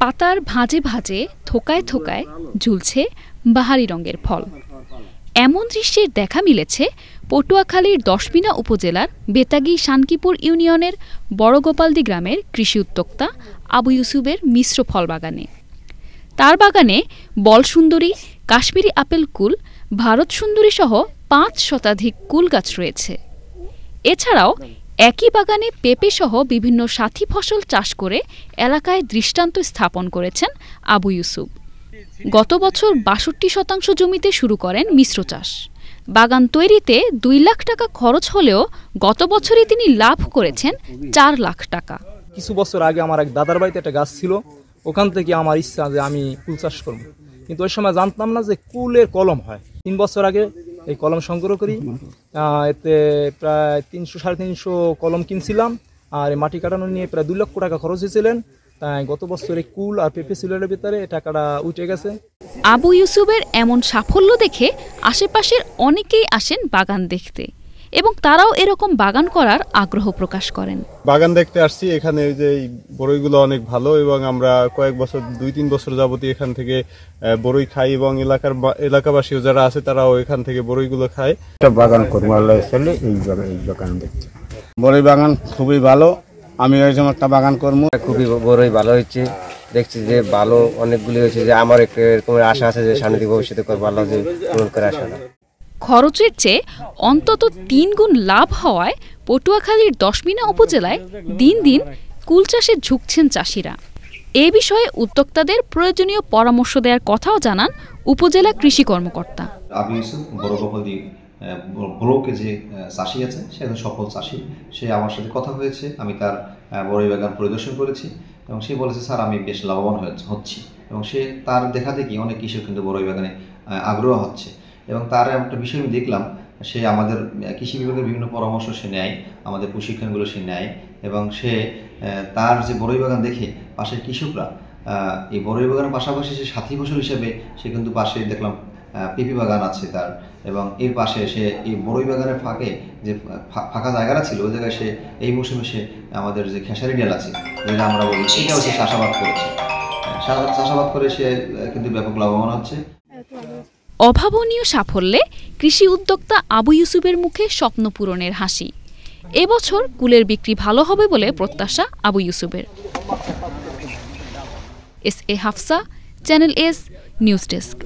পাতার ভাঁজে ভাঁজে, থোকায় থোকায় ঝুলছে বাহারি রঙের ফল। এমন দৃশ্যের দেখা মিলেছে পটুয়াখালীর দশমিনা উপজেলার বেতাগী শানকিপুর ইউনিয়নের বড়গোপালদি গ্রামের কৃষি উদ্যোক্তা আবু ইউসুফের মিশ্র ফল বাগানে। তার বাগানে বলসুন্দরী, কাশ্মীরি আপেল কুল, ভারত সুন্দরী সহ পাঁচ শতাধিক কুল গাছ রয়েছে। এছাড়াও একই বাগানে পেঁপে সহ বিভিন্ন সাথী ফসল চাষ করে এলাকায় দৃষ্টান্ত স্থাপন করেছেন আবু ইউসুফ। গত বছর বাষট্টি শতাংশ জমিতে শুরু করেন মিশ্র চাষ। বাগান তৈরিতে দুই লাখ টাকা খরচ হলেও গত বছরই তিনি লাভ করেছেন চার লাখ টাকা। কিছু বছর আগে আমার এক দাদার বাড়িতে একটা গাছ ছিল, ওখান থেকে আমার ইচ্ছা যে আমি কুল চাষ করব। কিন্তু ওই সময় জানতাম না যে কুলের কলম হয়। তিন বছর আগে এই কলম সংগ্রহ করি। এতে প্রায় তিনশো সাড়ে তিনশো কলম কিনছিলাম। আর এই মাটি কাটানো নিয়ে প্রায় দুই লক্ষ টাকা খরচ হয়েছিলেন। তাই গত বছর এই কুল আর পেঁপে সিলেটের ভিতরে টাকাটা উঠে গেছে। আবু ইউসুফের এমন সাফল্য দেখে আশেপাশের অনেকেই আসেন বাগান দেখতে। এবং তারাও এরকম বাগান করার আগ্রহ প্রকাশ করেন। বাগান দেখতে আসছি এখানে ওই যে এই বড়ইগুলো অনেক ভালো এবং আমরা কয়েক বছর দুই তিন বছর যাবতীয় এখান থেকে বড়ই খাই এবং এলাকার এলাকাবাসীও যারা আছে তারাও এখান থেকে বড়ইগুলো খায়। একটা বাগান করব আল্লাহ চলে এই বাগান দেখতে। বড়ই বাগান খুবই ভালো আমি ওইরকম একটা বাগান করব। খুবই বড়ই ভালো হয়েছে দেখছি যে ভালো অনেকগুলি হয়েছে যে আমার একটু এরকমের আশা আছে যে সামনে ভবিষ্যতে করব আল্লাহ যে পূরণ করে আশাটা খরচের চেয়ে অন্তত তিন গুণ লাভ হওয়ায় পটুয়াখালীর দশমিনা উপজেলায় দিন দিন কুল চাষে ঝুঁকছেন চাষিরা। এ বিষয়ে উদ্যোক্তাদের প্রয়োজনীয় পরামর্শ দেওয়ার কথাও জানান উপজেলা কৃষি কর্মকর্তা। ব্লকে যে চাষি আছে, সে একজন সফল চাষি। সে আমার সাথে কথা হয়েছে, আমি তার বড়ই বাগান পরিদর্শন করেছি এবং সে বলেছে, স্যার, আমি বেশ লাভবান হচ্ছি। এবং সে তার দেখা দেখি অনেক কৃষক কিন্তু বড়ই বাগানে আগ্রহ হচ্ছে। এবং তার একটা বিষয় আমি দেখলাম, সে আমাদের কৃষি বিভাগের বিভিন্ন পরামর্শ সে নেয়, আমাদের প্রশিক্ষণগুলো সে নেয় এবং সে তার যে বড়ই বাগান দেখে পাশের কৃষকরা এই বড়ই বাগানের পাশাপাশি সে সাথী ফসল হিসেবে সে কিন্তু পাশে দেখলাম পেঁপে বাগান আছে তার এবং এর পাশে সে এই বড়ই বাগানের ফাঁকে যে ফাঁকা জায়গাটা ছিল, ওই জায়গায় সে এই মৌসুমে সে আমাদের যে খেসারি ডাল আছে, যেটা আমরা বলি, সেটাও সে চাষাবাদ করেছে। চাষাবাদ করে সে কিন্তু ব্যাপক লাভবান হচ্ছে। অভাবনীয় সাফল্যে কৃষি উদ্যোক্তা আবু ইউসুফের মুখে স্বপ্ন পূরণের হাসি। এবছর কুলের বিক্রি ভালো হবে বলে প্রত্যাশা আবু ইউসুফের। S A Hafsa, channel S, news desk.